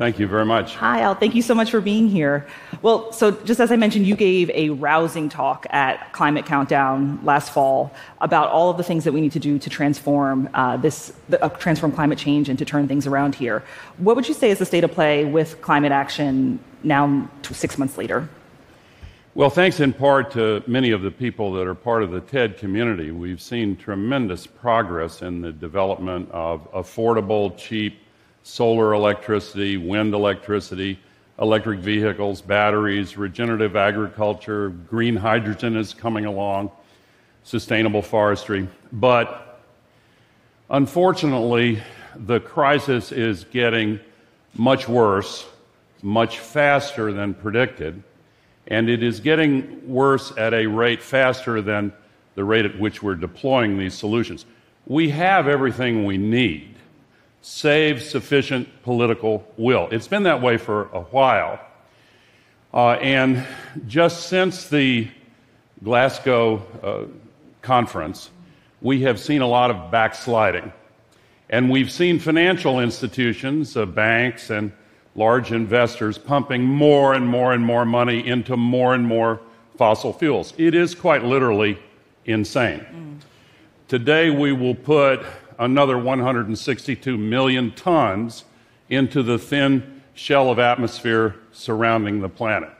Thank you very much. Hi, Al. Thank you so much for being here. Well, so just as I mentioned, you gave a rousing talk at Climate Countdown last fall about all of the things that we need to do to transform uh, this, uh, transform climate change and to turn things around here. What would you say is the state of play with climate action now, six months later? Well, thanks in part to many of the people that are part of the TED community, we've seen tremendous progress in the development of affordable, cheap solar electricity, wind electricity, electric vehicles, batteries, regenerative agriculture, green hydrogen is coming along, sustainable forestry. But unfortunately, the crisis is getting much worse, much faster than predicted, and it is getting worse at a rate faster than the rate at which we're deploying these solutions. We have everything we need save sufficient political will. It's been that way for a while. Uh, and just since the Glasgow uh, conference, we have seen a lot of backsliding. And we've seen financial institutions, uh, banks, and large investors pumping more and more and more money into more and more fossil fuels. It is quite literally insane. Mm. Today, we will put another 162 million tons into the thin shell of atmosphere surrounding the planet.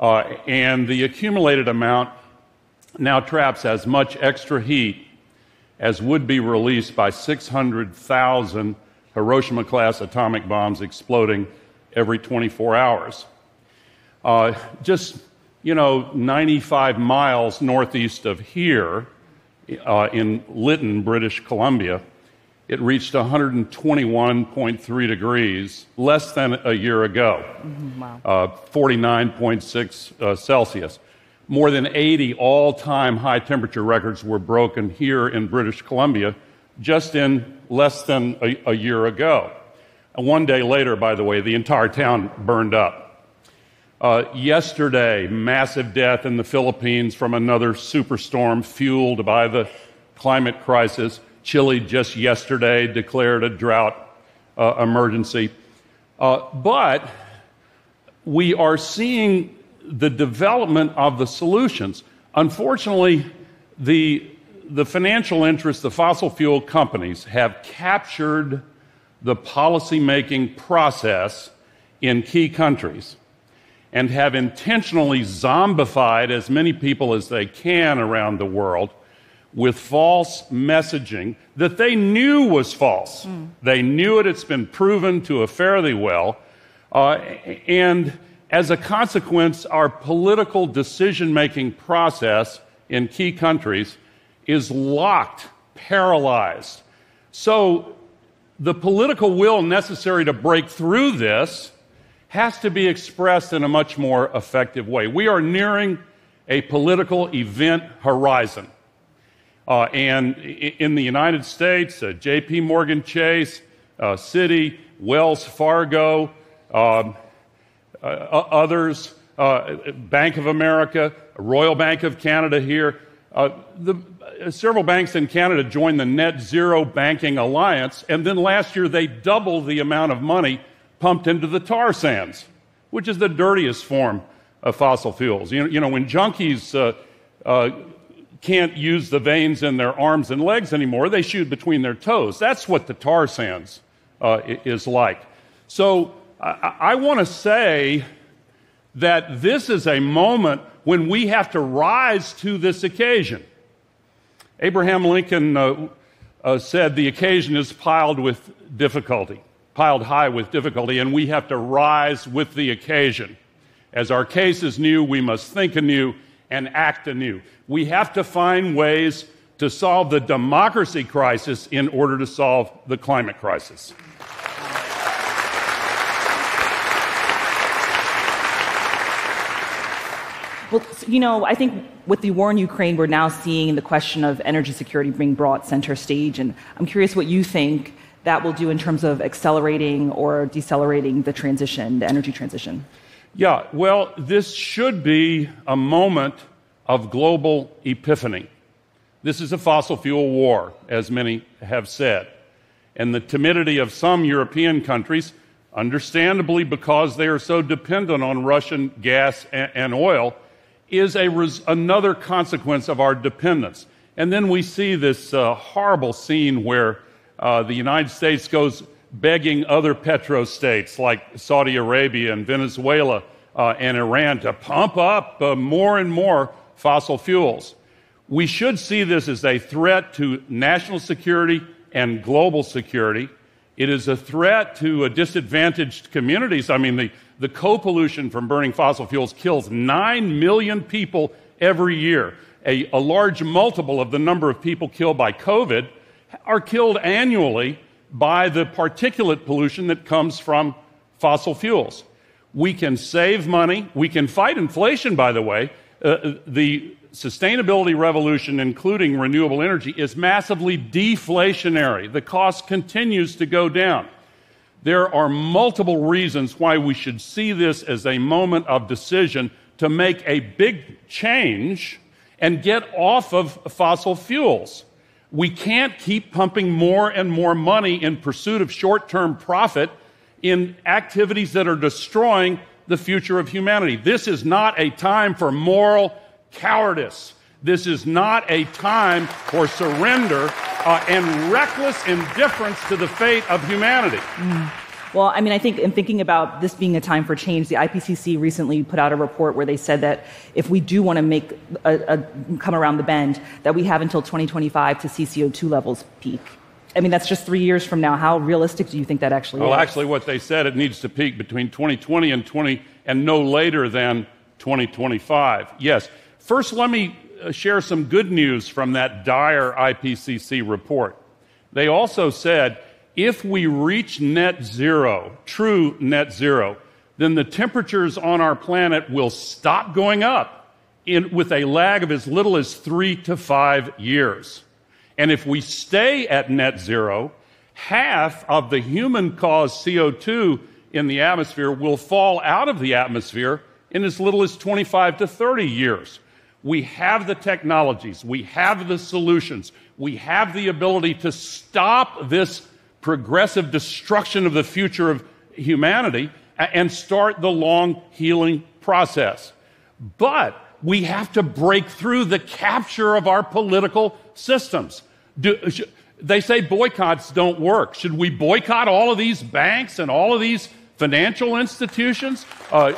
Uh, and the accumulated amount now traps as much extra heat as would be released by 600,000 Hiroshima class atomic bombs exploding every 24 hours. Uh, just, you know, 95 miles northeast of here, uh, in Lytton, British Columbia, it reached 121.3 degrees less than a year ago, mm-hmm, wow. uh, 49.6 uh, Celsius. More than 80 all time high temperature records were broken here in British Columbia just in less than a, a year ago. And one day later, by the way, the entire town burned up. Uh, yesterday, massive death in the Philippines from another superstorm fueled by the climate crisis. Chile just yesterday declared a drought uh, emergency. Uh, but we are seeing the development of the solutions. Unfortunately, the, the financial interests, the fossil fuel companies, have captured the policymaking process in key countries and have intentionally zombified as many people as they can around the world with false messaging that they knew was false. Mm. They knew it, it's been proven to a fairly well. Uh, and as a consequence, our political decision making process in key countries is locked, paralyzed. So the political will necessary to break through this has to be expressed in a much more effective way. We are nearing a political event horizon. Uh, and in the United States, uh, JP Morgan Chase, uh, Citi, Wells Fargo, um, uh, others, uh, Bank of America, Royal Bank of Canada here, uh, the, several banks in Canada joined the Net Zero Banking Alliance, and then last year they doubled the amount of money pumped into the tar sands, which is the dirtiest form of fossil fuels. You know, you know when junkies uh, uh, can't use the veins in their arms and legs anymore, they shoot between their toes. That's what the tar sands uh, is like. So I, I want to say that this is a moment when we have to rise to this occasion. Abraham Lincoln uh, uh, said the occasion is piled with difficulty piled high with difficulty, and we have to rise with the occasion. As our case is new, we must think anew and act anew. We have to find ways to solve the democracy crisis in order to solve the climate crisis. Well, you know, I think with the war in Ukraine, we're now seeing the question of energy security being brought center stage. And I'm curious what you think that will do in terms of accelerating or decelerating the transition, the energy transition? Yeah, well, this should be a moment of global epiphany. This is a fossil fuel war, as many have said. And the timidity of some European countries understandably because they are so dependent on Russian gas and, oil, is a res- another consequence of our dependence. And then we see this uh, horrible scene where uh, the United States goes begging other petrostates like Saudi Arabia and Venezuela uh, and Iran to pump up uh, more and more fossil fuels. We should see this as a threat to national security and global security. It is a threat to disadvantaged communities. I mean, the, the co pollution from burning fossil fuels kills 9 million people every year. A, a large multiple of the number of people killed by COVID are killed annually by the particulate pollution that comes from fossil fuels. We can save money. We can fight inflation, by the way. Uh, the sustainability revolution, including renewable energy, is massively deflationary. The cost continues to go down. There are multiple reasons why we should see this as a moment of decision to make a big change and get off of fossil fuels. We can't keep pumping more and more money in pursuit of short term profit in activities that are destroying the future of humanity. This is not a time for moral cowardice. This is not a time for surrender uh, and reckless indifference to the fate of humanity. Mm. Well, I mean, I think in thinking about this being a time for change, the IPCC recently put out a report where they said that if we do want to make a, a, come around the bend, that we have until 2025 to see CO2 levels peak. I mean, that's just three years from now. How realistic do you think that actually well, is? Well, actually, what they said, it needs to peak between 2020 and 20 and no later than 2025. Yes. First, let me uh, share some good news from that dire IPCC report. They also said if we reach net zero, true net zero, then the temperatures on our planet will stop going up in, with a lag of as little as three to five years. And if we stay at net zero, half of the human caused CO2 in the atmosphere will fall out of the atmosphere in as little as 25 to 30 years. We have the technologies, we have the solutions, we have the ability to stop this progressive destruction of the future of humanity and start the long healing process. But we have to break through the capture of our political systems. Do, they say boycotts don't work. Should we boycott all of these banks and all of these financial institutions? Uh,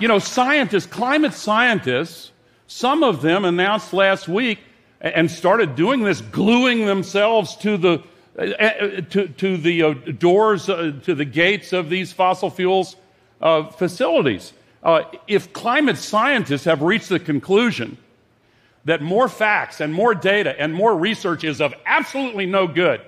you know, scientists, climate scientists, some of them announced last week and started doing this, gluing themselves to the to, to the uh, doors, uh, to the gates of these fossil fuels uh, facilities. Uh, if climate scientists have reached the conclusion that more facts and more data and more research is of absolutely no good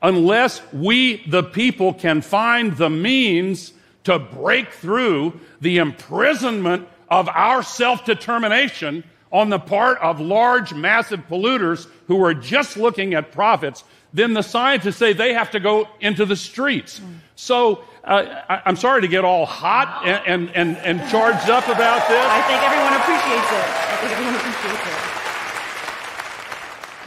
unless we, the people, can find the means to break through the imprisonment of our self determination on the part of large, massive polluters who are just looking at profits then the scientists say they have to go into the streets. So uh, I, am sorry to get all hot and, and, and, and, charged up about this. I think everyone appreciates it. I think everyone appreciates it.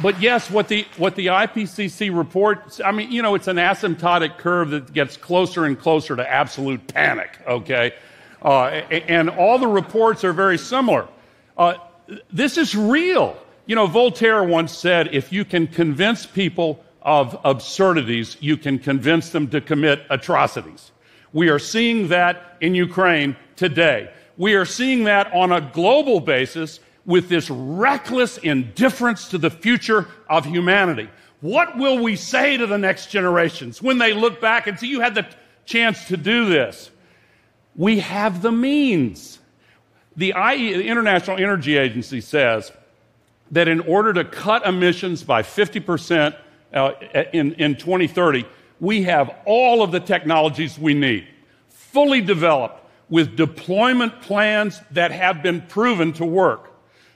But yes, what the, what the IPCC report, I mean, you know, it's an asymptotic curve that gets closer and closer to absolute panic, okay? Uh, and all the reports are very similar. Uh, this is real. You know, Voltaire once said if you can convince people of absurdities, you can convince them to commit atrocities. We are seeing that in Ukraine today. We are seeing that on a global basis with this reckless indifference to the future of humanity. What will we say to the next generations when they look back and see you had the chance to do this? We have the means. The, IE, the International Energy Agency says that in order to cut emissions by 50% uh, in, in 2030, we have all of the technologies we need, fully developed with deployment plans that have been proven to work.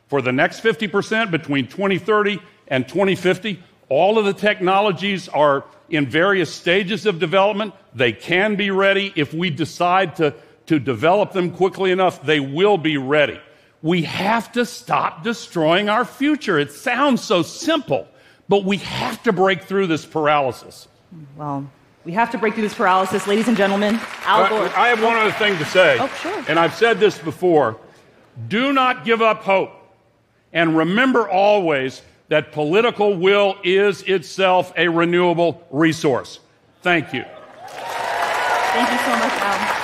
For the next 50% between 2030 and 2050, all of the technologies are in various stages of development. They can be ready. If we decide to, to develop them quickly enough, they will be ready. We have to stop destroying our future. It sounds so simple. But we have to break through this paralysis. Well, We have to break through this paralysis. Ladies and gentlemen, Al Gore. I have one other thing to say. Oh, sure. And I've said this before. Do not give up hope. And remember always that political will is itself a renewable resource. Thank you. Thank you so much, Al.